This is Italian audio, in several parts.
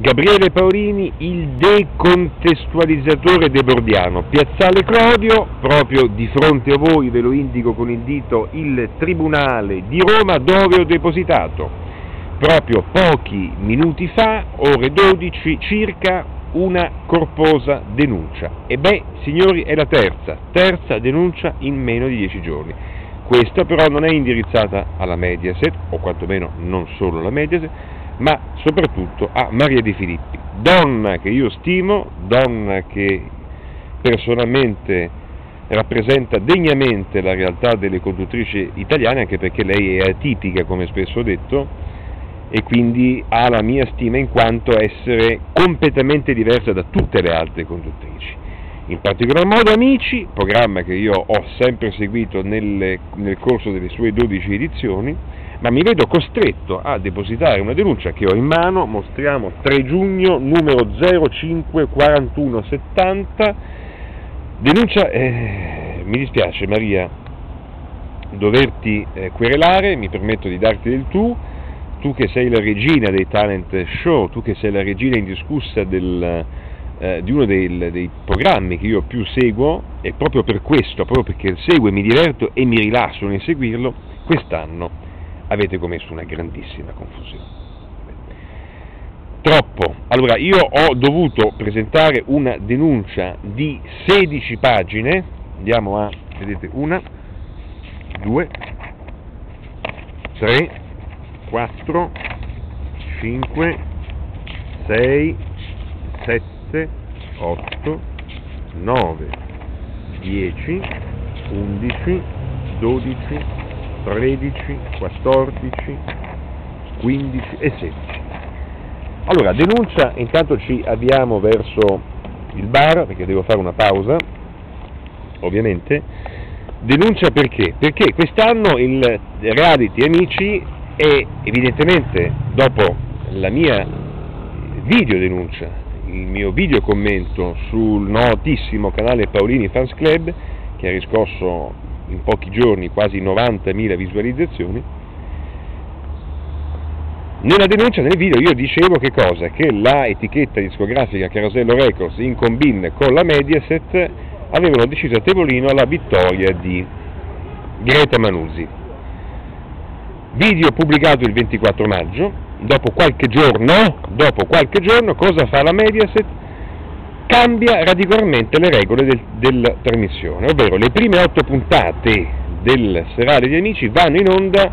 Gabriele Paolini, il decontestualizzatore debordiano, Piazzale Clodio, proprio di fronte a voi ve lo indico con il dito il Tribunale di Roma dove ho depositato proprio pochi minuti fa, ore 12 circa, una corposa denuncia. E beh, signori, è la terza, terza denuncia in meno di dieci giorni. Questa però non è indirizzata alla Mediaset, o quantomeno non solo alla Mediaset, ma soprattutto a Maria Di Filippi, donna che io stimo, donna che personalmente rappresenta degnamente la realtà delle conduttrici italiane, anche perché lei è atipica, come spesso ho detto, e quindi ha la mia stima in quanto essere completamente diversa da tutte le altre conduttrici. In particolar modo Amici, programma che io ho sempre seguito nelle, nel corso delle sue 12 edizioni, ma mi vedo costretto a depositare una denuncia che ho in mano, mostriamo 3 giugno, numero 054170, denuncia, eh, mi dispiace Maria, doverti eh, querelare, mi permetto di darti del tu, tu che sei la regina dei talent show, tu che sei la regina indiscussa del, eh, di uno dei, dei, programmi che io più seguo, e proprio per questo, proprio perché seguo e mi diverto e mi rilasso nel seguirlo, quest'anno avete commesso una grandissima confusione. Troppo. Allora, io ho dovuto presentare una denuncia di 16 pagine, andiamo a, vedete, una, due, tre, quattro, cinque, sei, sette, otto, nove, dieci, undici, dodici, 13, 14, 15 e 16. Allora, denuncia, intanto ci avviamo verso il bar, perché devo fare una pausa, ovviamente. Denuncia perché? Perché quest'anno il reality Amici è evidentemente, dopo la mia video denuncia, il mio video commento sul notissimo canale Paolini Fans Club, che ha riscosso in pochi giorni quasi 90.000 visualizzazioni. Nella denuncia nel video io dicevo che cosa? Che la etichetta discografica Carosello Records in combin con la Mediaset avevano deciso a Tevolino la vittoria di Greta Manuzzi. Video pubblicato il 24 maggio, dopo qualche giorno, dopo qualche giorno cosa fa la Mediaset? Cambia radicalmente le regole del, della trasmissione, ovvero le prime otto puntate del serale di amici vanno in onda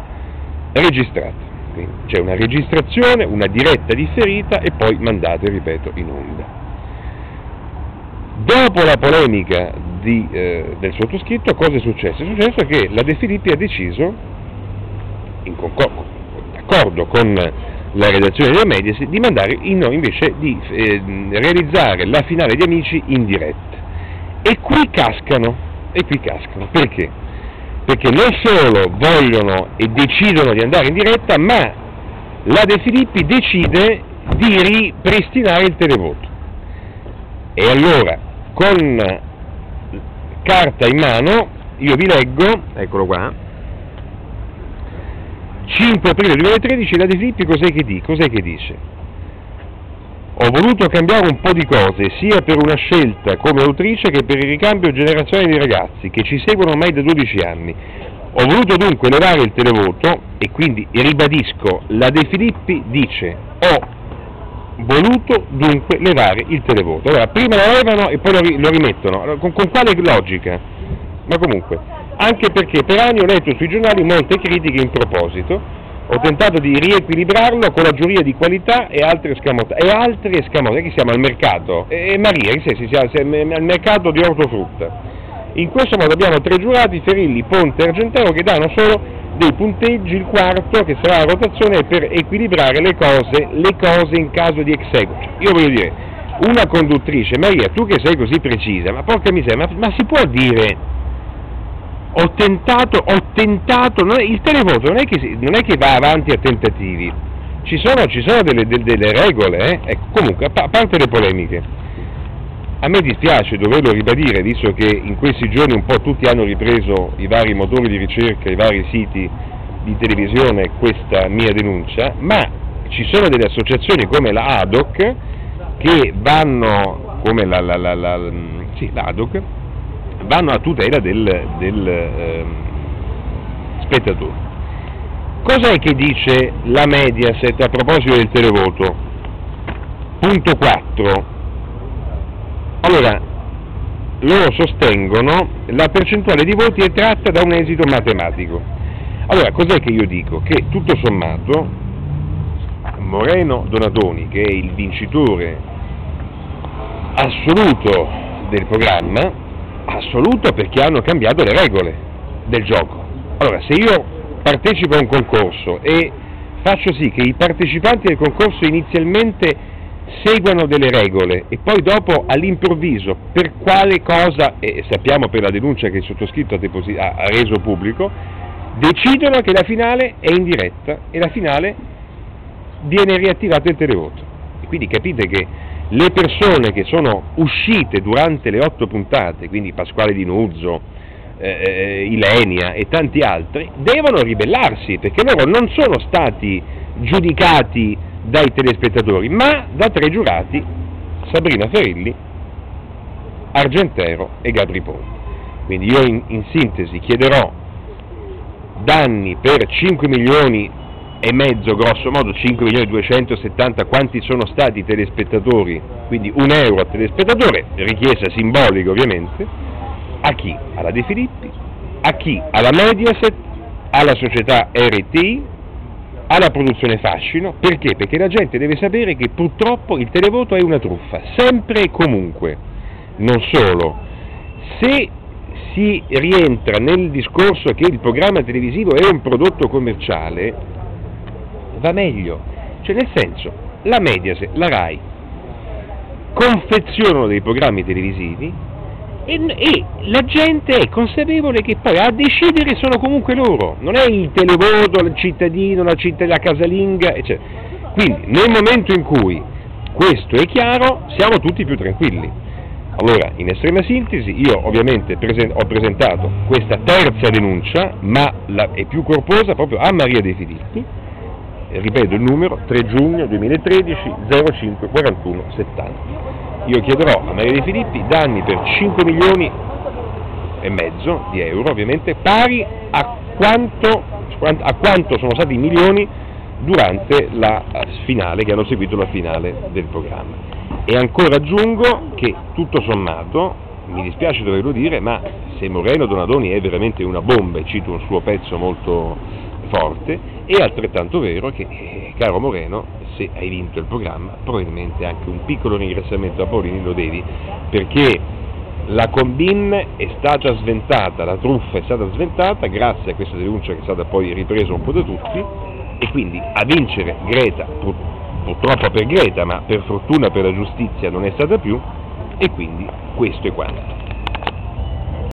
registrate. Quindi c'è una registrazione, una diretta differita e poi mandate, ripeto, in onda. Dopo la polemica di, eh, del sottoscritto, cosa è successo? È successo che la De Filippi ha deciso, in d'accordo con la redazione della Mediaset di mandare in noi invece di eh, realizzare la finale di Amici in diretta. E qui cascano, e qui cascano, perché? Perché non solo vogliono e decidono di andare in diretta, ma la De Filippi decide di ripristinare il televoto. E allora, con carta in mano, io vi leggo, eccolo qua, 5 aprile 2013 la De Filippi cos'è che, di, cos'è che dice? Ho voluto cambiare un po' di cose, sia per una scelta come autrice che per il ricambio generazionale di ragazzi che ci seguono ormai da 12 anni. Ho voluto dunque levare il televoto e quindi ribadisco, la De Filippi dice ho voluto dunque levare il televoto. Allora, prima lo levano e poi lo, rimettono. Con, con quale logica? Ma comunque, anche perché per anni ho letto sui giornali molte critiche in proposito, ho tentato di riequilibrarlo con la giuria di qualità e altre escamotage, e altre escamotage, che siamo al mercato, e Maria, che si siamo al mercato di ortofrutta. In questo modo abbiamo tre giurati, Ferilli, Ponte e Argentero, che danno solo dei punteggi, il quarto, che sarà la rotazione, per equilibrare le cose, le cose in caso di execution. Io voglio dire, una conduttrice, Maria, tu che sei così precisa, ma porca miseria, ma, ma si può dire ho tentato, ho tentato, è, il televoto non è, che, non è, che, va avanti a tentativi, ci sono, ci sono delle, delle, delle, regole, eh? ecco, comunque, a parte le polemiche, a me dispiace doverlo ribadire, visto che in questi giorni un po' tutti hanno ripreso i vari motori di ricerca, i vari siti di televisione questa mia denuncia, ma ci sono delle associazioni come la ADOC che vanno, come la, la, la, la sì, l'ADOC, vanno a tutela del, del eh, spettatore. Cos'è che dice la Mediaset a proposito del televoto? Punto 4. Allora, loro sostengono la percentuale di voti è tratta da un esito matematico. Allora, cos'è che io dico? Che tutto sommato Moreno Donatoni, che è il vincitore assoluto del programma, assoluto perché hanno cambiato le regole del gioco. Allora, se io partecipo a un concorso e faccio sì che i partecipanti del concorso inizialmente seguano delle regole e poi dopo all'improvviso per quale cosa, e sappiamo per la denuncia che il sottoscritto ha, reso pubblico, decidono che la finale è in diretta e la finale viene riattivato il televoto. Quindi capite che le persone che sono uscite durante le otto puntate, quindi Pasquale Di Nuzzo, eh, eh, Ilenia e tanti altri, devono ribellarsi perché loro non sono stati giudicati dai telespettatori, ma da tre giurati, Sabrina Ferilli, Argentero e Gabri Ponti. Quindi io in, in sintesi chiederò danni per 5 milioni e mezzo, grosso modo 5 milioni 270 quanti sono stati i telespettatori, quindi un euro a telespettatore, richiesta simbolica ovviamente, a chi? Alla De Filippi, a chi? Alla Mediaset, alla società RT, alla produzione Fascino, perché? Perché la gente deve sapere che purtroppo il televoto è una truffa, sempre e comunque, non solo. Se si rientra nel discorso che il programma televisivo è un prodotto commerciale, va meglio. Cioè nel senso, la Mediaset, la RAI, confezionano dei programmi televisivi e, e, la gente è consapevole che poi a decidere sono comunque loro, non è il televoto, il cittadino, la, città, la casalinga, eccetera. Quindi nel momento in cui questo è chiaro siamo tutti più tranquilli. Allora, in estrema sintesi, io ovviamente presen- ho presentato questa terza denuncia, ma la, è più corposa proprio a Maria De Filippi, ripeto il numero 3 giugno 2013 05 41 70. Io chiederò a Maria De Filippi danni per 5 milioni e mezzo di euro, ovviamente, pari a quanto, a quanto sono stati i milioni durante la finale, che hanno seguito la finale del programma. E ancora aggiungo che tutto sommato, mi dispiace doverlo dire, ma se Moreno Donadoni è veramente una bomba, e cito un suo pezzo molto forte, è altrettanto vero che, eh, caro Moreno, se hai vinto il programma, probabilmente anche un piccolo ringraziamento a Paolini lo devi, perché la combin è stata sventata, la truffa è stata sventata grazie a questa denuncia che è stata poi ripresa un po' da tutti. E quindi a vincere Greta, pur, purtroppo per Greta, ma per fortuna per la giustizia non è stata più. E quindi questo è quanto.